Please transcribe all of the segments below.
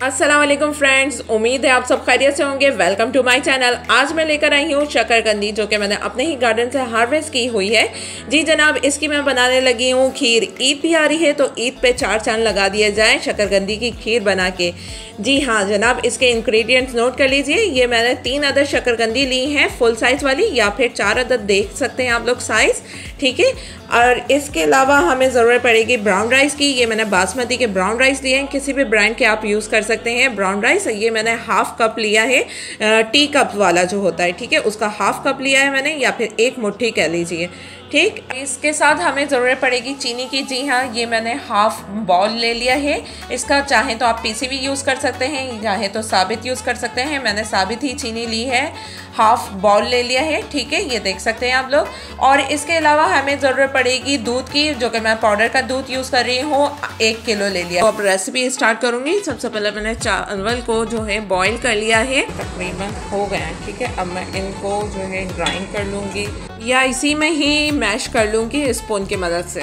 Aslam friends उम्मीद है आप सब खैरियत से होंगे। वेलकम टू माय चैनल आज मैं लेकर आई हूँ शकरकंदी, जो कि मैंने अपने ही गार्डन से हार्वेस्ट की हुई है। जी जनाब, इसकी मैं बनाने लगी हूँ खीर। ईद भी आ रही है तो ईद पे चार चाँद लगा दिए जाए शकरकंदी की खीर बना के। जी हाँ जनाब, इसके इंग्रेडिएंट्स नोट कर लीजिए। ये मैंने तीन अदद शकरकंदी ली हैं फुल साइज़ वाली, या फिर चार अदद देख सकते हैं आप लोग साइज़ ठीक है? और इसके अलावा हमें ज़रूरत पड़ेगी ब्राउन राइस की। ये मैंने बासमती के ब्राउन राइस लिए हैं। किसी भी ब्रांड के आप यूज़ कर सकते हैं ब्राउन राइस ये मैंने हाफ़ कप लिया है टी कप वाला जो होता है, ठीक है? उसका हाफ़ कप लिया है मैंने या फिर एक मुट्ठी कह लीजिए। ठीक, इसके साथ हमें ज़रूरत पड़ेगी चीनी की। जी हाँ ये मैंने हाफ़ बॉल ले लिया है। इसका चाहे तो आप पीसी भी यूज़ कर सकते हैं, चाहे तो साबित यूज़ कर सकते हैं। मैंने साबित ही चीनी ली है। हाफ़ बॉल ले लिया है, ठीक है, ये देख सकते हैं आप लोग। और इसके अलावा हमें ज़रूरत पड़ेगी दूध की, जो कि मैं पाउडर का दूध यूज़ कर रही हूँ, एक किलो ले लिया। तो अब रेसिपी स्टार्ट करूँगी। सबसे पहले मैंने चावल को जो है बॉयल कर लिया है। तकरीबन हो गया, ठीक है, अब मैं इनको जो है ग्राइंड कर लूँगी। या इसी में ही मैश कर लूँगी स्पून की मदद से।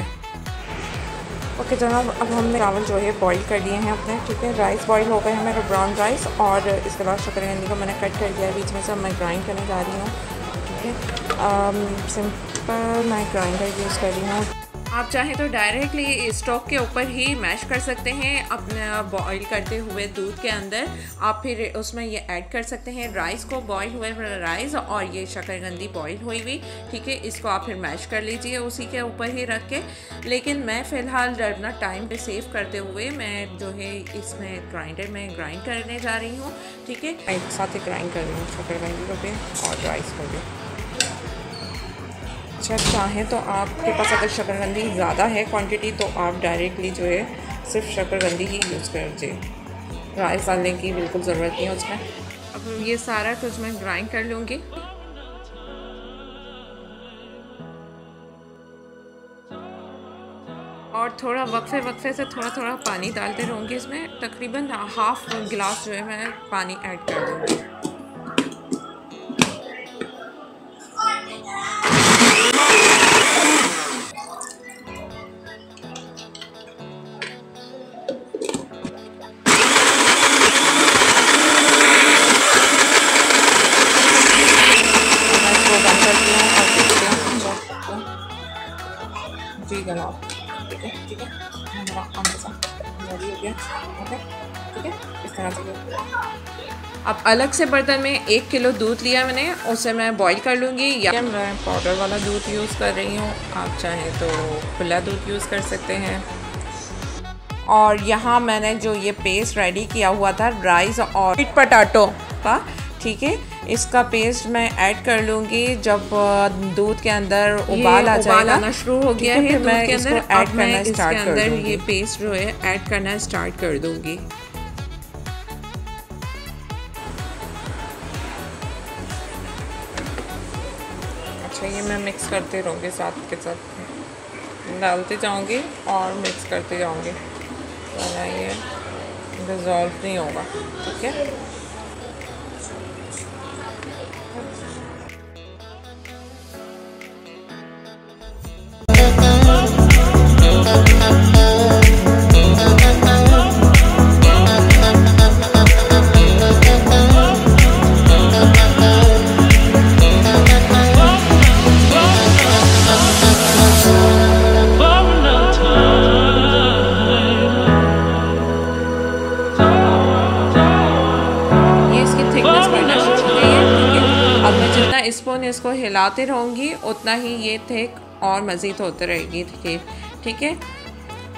ओके okay, जनाब अब हमने चावल जो है बॉईल कर लिए हैं अपने ठीक है? राइस बॉईल हो गए हैं मेरा ब्राउन राइस और इसके बाद शकरकंदी को मैंने कट कर दिया बीच में से मैं ग्राइंड करने जा रही हूँ ठीक है? सिंपल मैं ग्राइंडर यूज़ कर रही हूँ। आप चाहें तो डायरेक्टली स्टोव के ऊपर ही मैश कर सकते हैं। अपने बॉईल करते हुए दूध के अंदर आप फिर उसमें ये ऐड कर सकते हैं। राइस को बॉईल हुए राइस और ये शकरकंदी बॉईल हुई हुई, ठीक है? इसको आप फिर मैश कर लीजिए उसी के ऊपर ही रख के। लेकिन मैं फ़िलहाल अपना टाइम पे सेव करते हुए मैं जो है इसमें ग्राइंडर में ग्राइंड करने जा रही हूँ, ठीक है? एक साथ ही ग्राइंड कर रही हूँ शकरकंदी को भी और राइस को भी। अच्छा चाहें तो आपके पास अगर शकरकंदी ज़्यादा है क्वांटिटी तो आप डायरेक्टली जो है सिर्फ़ शकरकंदी ही यूज़ कर दीजिए राइस डालने की बिल्कुल ज़रूरत नहीं है उसमें। अब ये सारा कुछ मैं ग्राइंड कर लूँगी। और थोड़ा वक्फे वक्फे से थोड़ा थोड़ा पानी डालते रहूँगी इसमें। तकरीबन हाफ़ गिलास जो है मैं पानी ऐड कर दूँगी। जी जनाब ठीक है ठीक है। साथ हो गया ओके ठीक है इस तरह से अब अलग से बर्तन में एक किलो दूध लिया मैंने, उसे मैं बॉईल कर लूँगी। या मैं पाउडर वाला दूध यूज़ कर रही हूँ। आप चाहें तो खुला दूध यूज़ कर सकते हैं। और यहाँ मैंने जो ये पेस्ट रेडी किया हुआ था राइस और पटाटो का ठीक है? इसका पेस्ट मैं ऐड कर लूँगी जब दूध के अंदर उबाल आ जाएगा। शुरू हो गया है? मैं के अंदर। ऐड करना स्टार्ट कर अंदर ये पेस्ट जो है ऐड करना स्टार्ट कर दूँगी। अच्छा ये मैं मिक्स करते रहूँगी साथ के साथ। डालते जाऊँगी और मिक्स करते जाऊँगी। वरना ये डिज़ोल्व नहीं होगा। ठीक है? स्पून इसको हिलाते रहूँगी, उतना ही ये थिक और मज़ीद होते रहेगी खीर। ठीक है?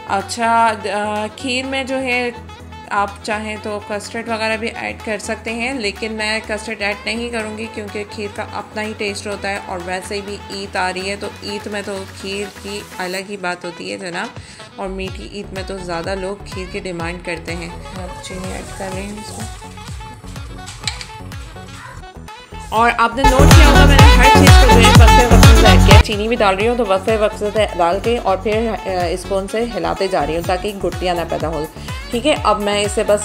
अच्छा खीर में जो है, आप चाहें तो कस्टर्ड वगैरह भी ऐड कर सकते हैं, लेकिन मैं कस्टर्ड ऐड नहीं करूँगी क्योंकि खीर का अपना ही टेस्ट होता है और वैसे भी ईद आ रही है तो ईद में तो खीर की अलग ही बात होती है, जनाब। और मीठी ईद में तो ज़्यादा लोग खीर की डिमांड करते हैं। आप चीनी ऐड कर रहे हैं इसमें और आपने नोट किया होगा, मैंने हर चीज़ को जो है वक्फे वक्त ऐड चीनी भी डाल रही हूँ तो वक्फे वक्त डाल के और फिर स्पून से हिलाते जा रही हूँ ताकि गुटियाँ ना पैदा हो ठीक है, अब मैं इसे बस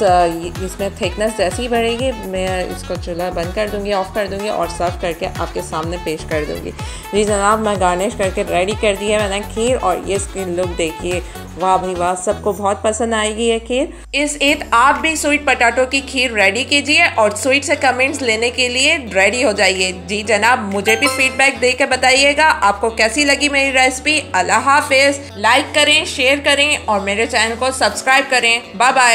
इसमें थिकनेस जैसी ही बढ़ेगी, मैं इसको चूल्हा बंद कर दूँगी ऑफ़ कर दूँगी और सर्व करके आपके सामने पेश कर दूँगी। जी जनाब, मैं गार्निश करके रेडी कर दी है मैंने खीर और ये इसकी लुक देखिए। वाह भाई वाह, सबको बहुत पसंद आएगी ये खीर। इस ईद आप भी स्वीट पटाटो की खीर रेडी कीजिए और स्वीट से कमेंट्स लेने के लिए रेडी हो जाइए। जी जनाब, मुझे भी फीडबैक दे के बताइएगा आपको कैसी लगी मेरी रेसिपी अल्लाह हाफिज। लाइक करें शेयर करें और मेरे चैनल को सब्सक्राइब करें। Bye-bye.